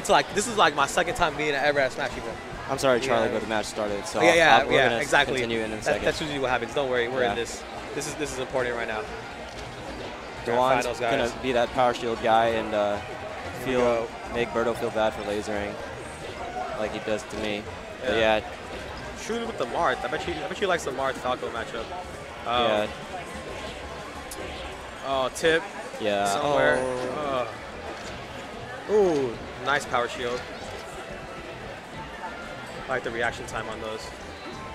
It's like this is like my second time being ever at Smash event. I'm sorry, Charlie, Yeah. but the match started. So yeah, yeah, I'll- yeah, exactly. Continue in a That- second. that's usually what happens. Don't worry, we're Yeah. in this. This is this is important right now. DaJuan's gonna be that power shield guy and uh, feel go. make Berto feel bad for lasering, like he does to me. Yeah. yeah, Shoot with the Marth. I bet you I bet you likes the Marth Falco matchup. Um, yeah, Oh, tip yeah. somewhere. Oh. Oh. Ooh, nice power shield. I like the reaction time on those.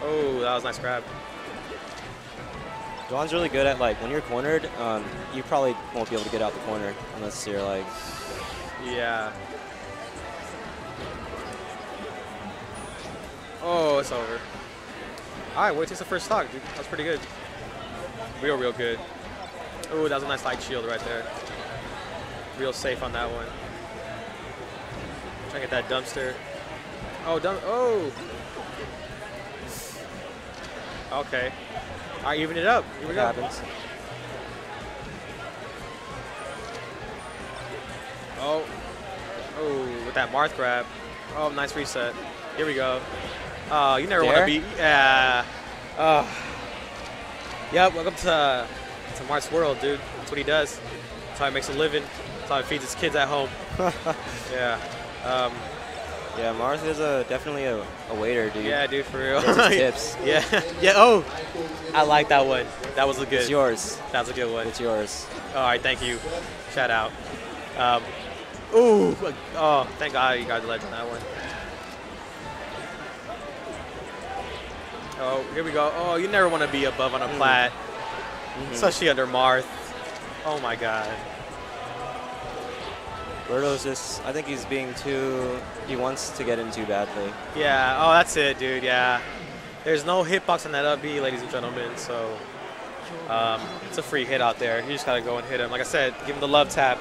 Oh, that was a nice grab. DaJuan's really good at like when you're cornered, um, you probably won't be able to get out the corner unless you're like Yeah. Oh, it's over. All right, wait, takes the first stock, dude. That's pretty good. Real, real good. Oh, that was a nice light shield right there. Real safe on that one. Trying to get that dumpster. Oh, dump. Oh. Okay. All right, even it up. Here we go. happens. Oh. Oh, with that Marth grab. Oh, nice reset. Here we go. Oh, you never want to be. Yeah. Oh. Yep, welcome to, to Marth's world, dude. That's what he does. That's how he makes a living. That's how he feeds his kids at home. yeah. Um, Yeah, Marth is a definitely a, a waiter, dude. yeah, dude, for real. Tips. yeah. Yeah. Oh, I like that one. That was a good. It's yours. That was a good one. It's yours. All right, thank you. Shout out. Um, ooh, oh, thank God you got the ledge on that one. Oh, here we go. Oh, you never want to be above on a plat, especially under Marth. Oh my God. Berto's just, I think he's being too, he wants to get in too badly. Yeah. Oh, that's it, dude. Yeah. There's no hitbox on that up B, ladies and gentlemen. So um, it's a free hit out there. You just gotta go and hit him. Like I said, give him the love tap,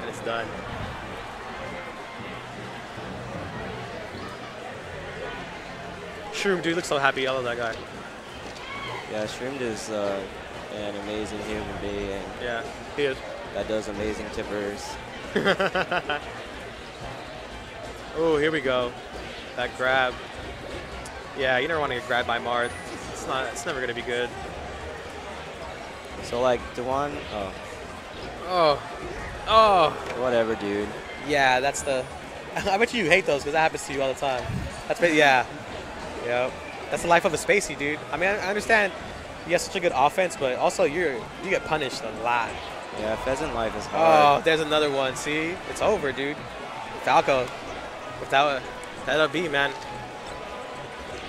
and it's done. Shroom, dude, looks so happy. I love that guy. Yeah, Shroom is uh, an amazing human being Yeah, he is. That does amazing tippers. Oh, here we go. That grab. Yeah, you never want to get grabbed by Marth. It's not. It's never gonna be good. So like, DaJuan, oh, Oh. Oh. whatever, dude. Yeah, that's the. I bet you hate those because that happens to you all the time. That's ba- yeah. Yep. That's the life of a spacey dude. I mean, I I understand you have such a good offense, but also you're you get punished a lot. Yeah, pheasant life is Oh, there's another one. See, it's over, dude. Falco, without that'll be man.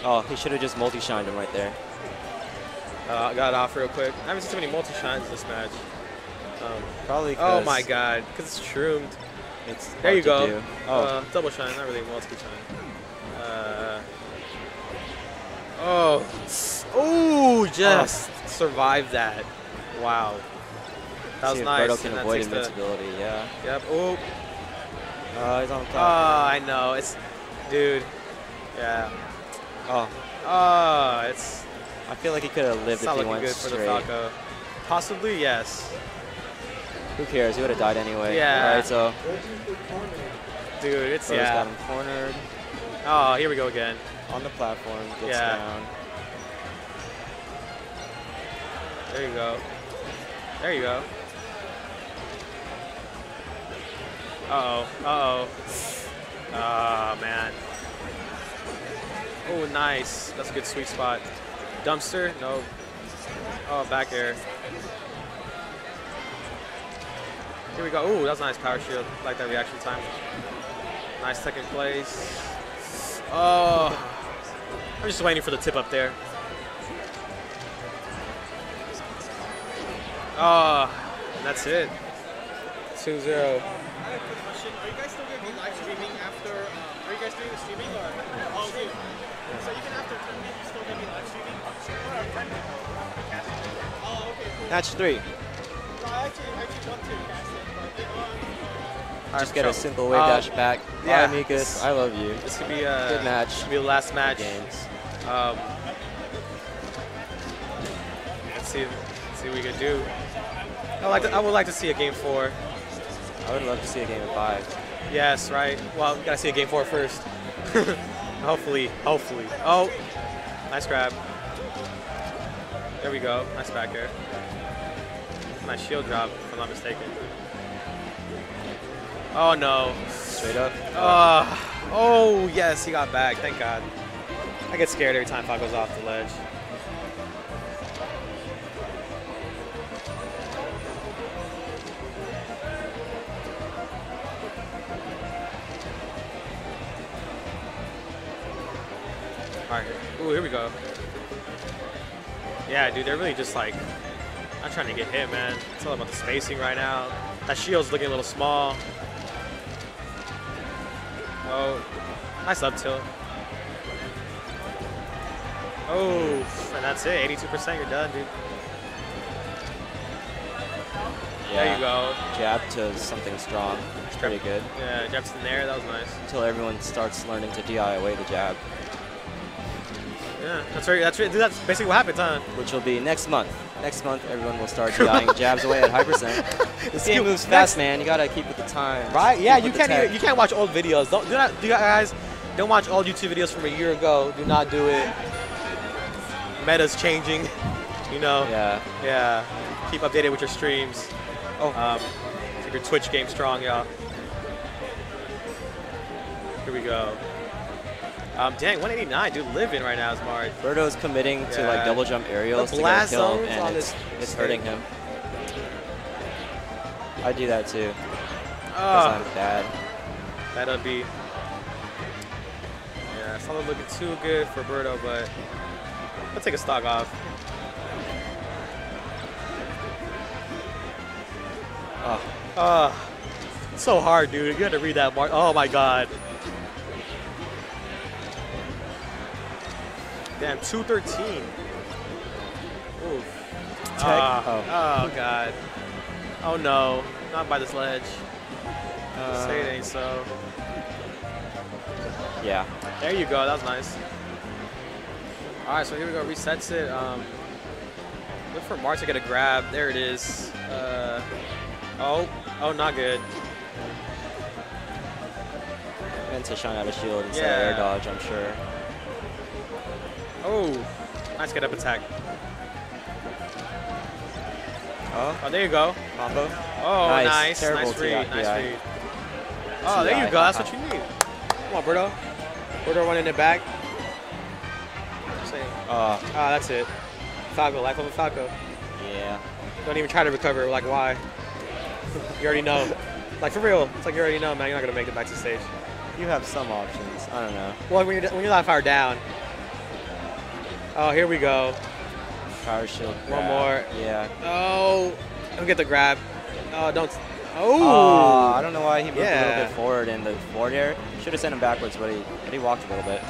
Oh, he should have just multi-shined him right there. Uh, got off real quick. I haven't seen so many multi shines this match. Um, Probably. Oh my god, because it's shroomed. It's There you go. do. Oh, Uh, double shine, not really multi shine. Uh, oh, oh, just survived that. Wow, that was nice. Berto can avoid takes the- Yeah. Yep. Oh, Uh, he's on oh, top. I know. It's, dude. Yeah. oh, Oh, it's, I feel like he could have lived if he looking went good for the straight. Falco. Possibly, yes. Who cares? He would have died anyway. Yeah. All right, so Dude, it's, Berto's got him cornered Oh, here we go again. on the platform. Gets Yeah. down. There you go. There you go. Uh-oh. Uh-oh. Ah, man. Oh, nice. That's a good sweet spot. Dumpster? No. Oh, back air. Here we go. Oh, that's a nice power shield. Like that reaction time. Nice second place. Oh. I'm just waiting for the tip up there. Oh, that's it. 2-0. I have a quick question. Are you guys still going to be live streaming after? Uh, are you guys doing the streaming or? Oh, okay. So even after tournament, you're still going to be live streaming? Or tournament? Oh, okay. Cool. Match three. No, I actually, I actually want to cast it, but it, uh, Just get a simple wave Uh, dash back. yeah. Bye, Mikas. I love you. This could be a Good match. This could be the last match. Games. Um, let's see, let's see what we can do. I like. To, I would like to see a game four. I would love to see a game of five. Yes, right. Well, we gotta see a game four first. hopefully, hopefully. Oh, nice grab. There we go. Nice back air. Nice shield drop, if I'm not mistaken. Oh no. Straight up. Uh, oh yes, he got back. Thank God. I get scared every time Fog goes off the ledge. All right. Ooh, here we go. Yeah, dude, they're really just like not trying to get hit, man. It's all about the spacing right now. That shield's looking a little small. Oh, nice up tilt. Oh, and that's it. 82%, you're done, dude. There you go. Jab to something strong. It's pretty good. Yeah, jabs in there. That was nice. Until everyone starts learning to DI away the jab, Yeah, that's right. That's that's basically what happens, huh? which will be next month. Next month, everyone will start DIing jabs away at high percent. This game moves fast, man. You gotta keep with the time. Right? Yeah, you can't even, you can't watch old videos. Don't do not do that, guys. Don't watch old YouTube videos from a year ago. Do not do it. Meta's changing. You know. Yeah. Yeah. Keep updated with your streams. Oh, Um, keep your Twitch game strong, y'all. Here we go. Um, dang, 189, dude, living right now is Marth. Berto's committing to like double jump aerials The to get a kill, and it's, it's hurting him. I do that too, because I'm Oh, bad. that'll be. Yeah, it's not looking too good for Birdo, but I'll take a stock off. Oh, so hard, dude. You had to read that Marth. Oh my god. Damn, 213. Oof. Ah, oh. oh god. Oh no, not by this ledge. uh, Say it ain't so. yeah. There you go. That was nice. All right, so here we go. Resets it. Um, look for Marth to get a grab. There it is. Uh, oh, oh, not good. To shine out a shield instead of air dodge, I'm sure. Oh, nice get up attack. Oh, Oh, there you go. combo. Oh, Nice. nice, nice read, nice read. Oh, there you go. That's what you need. Come on, Berto. Berto running it back. Same. Uh, Ah, that's it. Falco, life of a Falco. yeah. Don't even try to recover. Like, why? you already know. Like, for real. It's like you already know, man. You're not going to make it back to stage. You have some options. I don't know. Well, when you're, when you're that far down. Oh, here we go. Power shield. One grab. more. Yeah. Oh, don't get the grab. Oh, don't. Oh, Oh, I don't know why he moved a little bit forward in the forward air. Should have sent him backwards, but he, but he walked a little bit.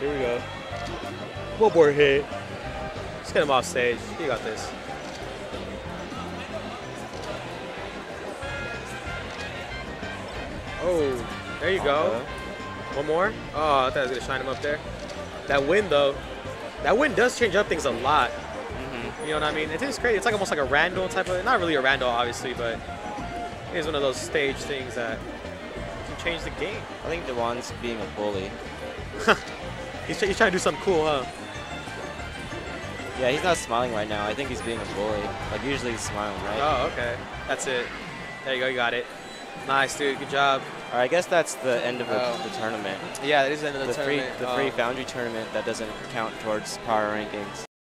Here we go. One more hit. Just get him off stage. You got this. Oh, there you go. Uh-huh. One more. Oh, I thought I was gonna shine him up there. That wind though, that wind does change up things a lot. hmm You know what I mean? It is crazy. It's like almost like a Randall type of, not really a Randall obviously, but it is one of those stage things that can change the game. I think DaJuan's being a bully. He's, he's trying to do something cool, huh? Yeah, he's not smiling right now. I think he's being a bully. Like usually he's smiling, right? Oh, okay. That's it. There you go. You got it. Nice, dude. Good job. All right, I guess that's the end of the, Oh. the tournament. Yeah, that is the end of The the, free the Um, free foundry tournament that doesn't count towards power rankings.